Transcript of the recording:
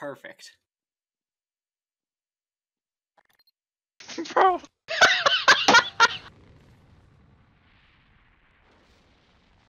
Perfect. Bro,